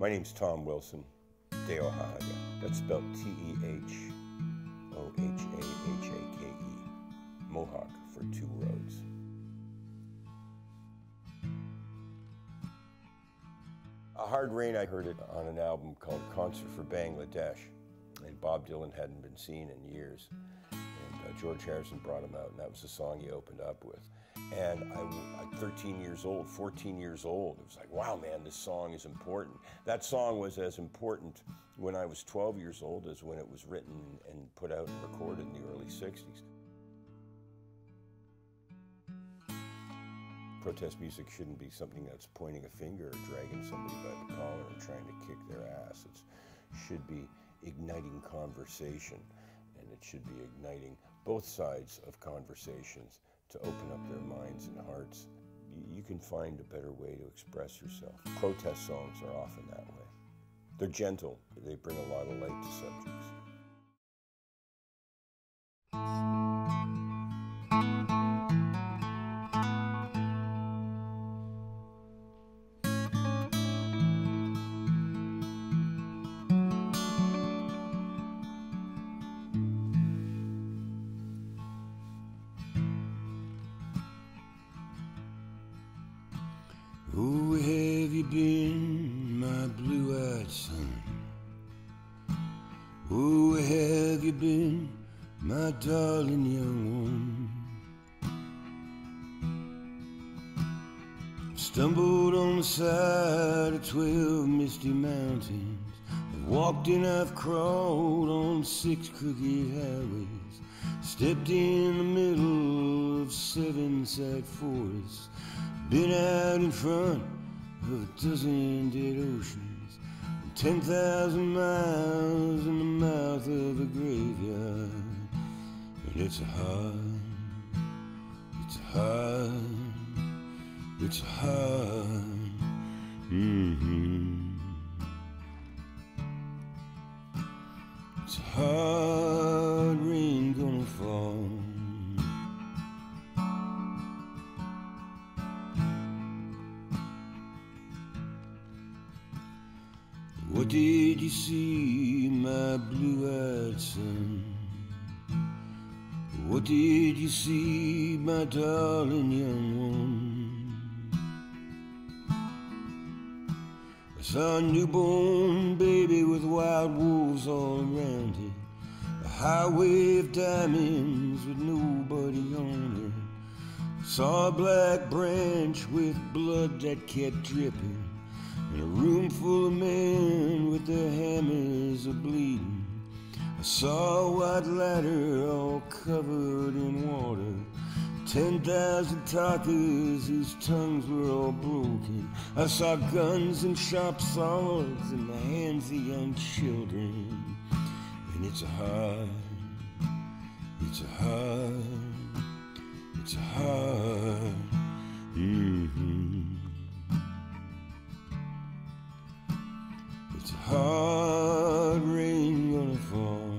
My name's Tom Wilson, De. That's spelled T E H O H A H A K E. Mohawk for two roads. A Hard Rain, I heard it on an album called Concert for Bangladesh. And Bob Dylan hadn't been seen in years. And uh, George Harrison brought him out, and that was the song he opened up with. And I, am 13 years old, 14 years old. It was like, wow, man, this song is important. That song was as important when I was 12 years old as when it was written and put out and recorded in the early 60s. Protest music shouldn't be something that's pointing a finger or dragging somebody by the collar and trying to kick their ass. It should be igniting conversation, and it should be igniting both sides of conversations to open up their minds and hearts. You can find a better way to express yourself. Protest songs are often that way. They're gentle, they bring a lot of light to subjects. Been, my blue-eyed son? Oh, where have you been, my darling young one? Stumbled on the side of twelve misty mountains. I've walked and I've crawled on six crooked highways. Stepped in the middle of seven sad forests. Been out in front of a dozen dead oceans, and ten thousand miles in the mouth of a graveyard. And it's a hard, it's a hard, it's a hard. Mm-hmm. What did you see, my blue-eyed son? What did you see, my darling young one? I saw a newborn baby with wild wolves all around it. A highway of diamonds with nobody on it. I saw a black branch with blood that kept dripping. In a room full of men with their hammers a bleeding. I saw a white ladder all covered in water. Ten thousand talkers whose tongues were all broken. I saw guns and sharp swords in the hands of young children. And it's a hard, it's a hard, it's a hard. Mm-hmm. Hard rain gonna fall.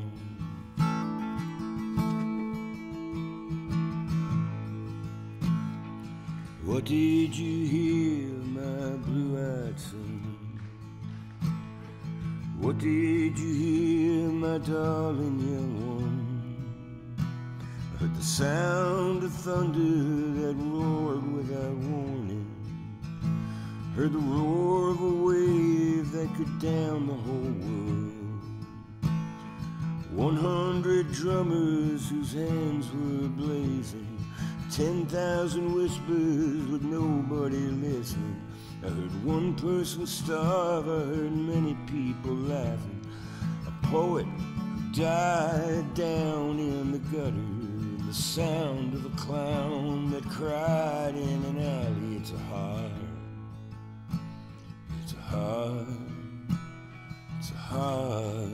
What did you hear, my blue-eyed son? What did you hear, my darling young one? I heard the sound of thunder that roared without warning. Heard the roar of a wave that could down the whole world. One hundred drummers whose hands were blazing. Ten thousand whispers with nobody listening. I heard one person starve, I heard many people laughing. A poet died down in the gutter. The sound of a clown that cried in an alley. It's a heart hard, it's hard.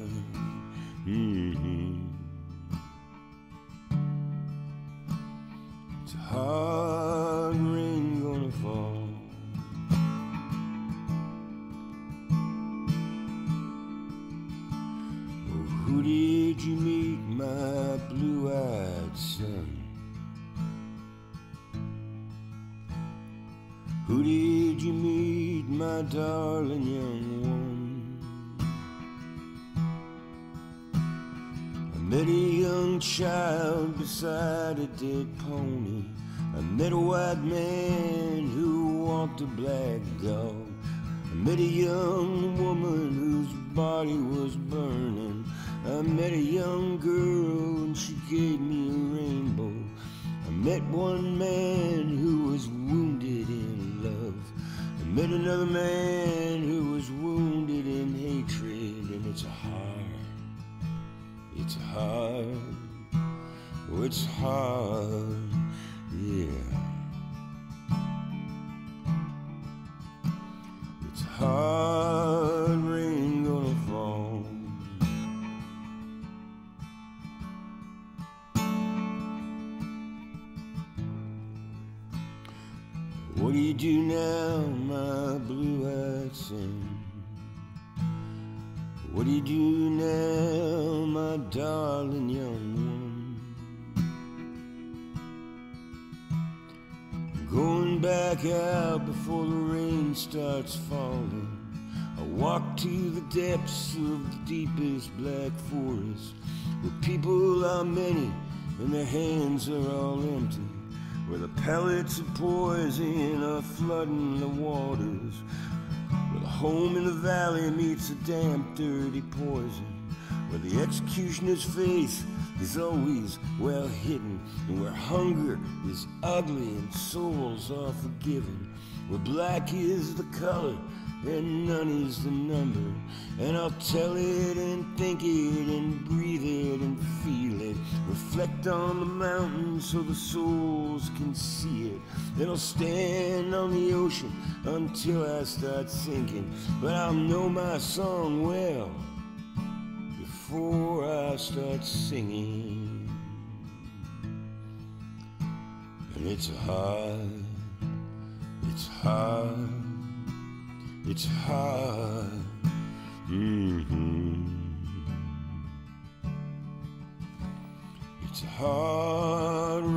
It's a hard rain gonna fall. Who did you meet, my blue-eyed son? Who did you meet, my darling young one. I met a young child beside a dead pony. I met a white man who walked a black dog. I met a young woman whose body was burning. I met a young girl and she gave me a rainbow. I met one man met another man who was wounded in hatred, and it's hard. It's hard. Oh, it's hard. Yeah. What do you do now, my blue-eyed son? What do you do now, my darling young one? Going back out before the rain starts falling. I walk to the depths of the deepest black forest, where people are many and their hands are all empty, where the pellets of poison are flooding the waters, where the home in the valley meets a damp, dirty poison, where the executioner's face is always well hidden, and where hunger is ugly and souls are forgiven, where black is the color and none is the number. And I'll tell it and think it and breathe it and feel it. Reflect on the mountain so the souls can see it. Then I'll stand on the ocean until I start sinking. But I'll know my song well before I start singing. And it's hard, it's hard, it's hard. hmm It's hard.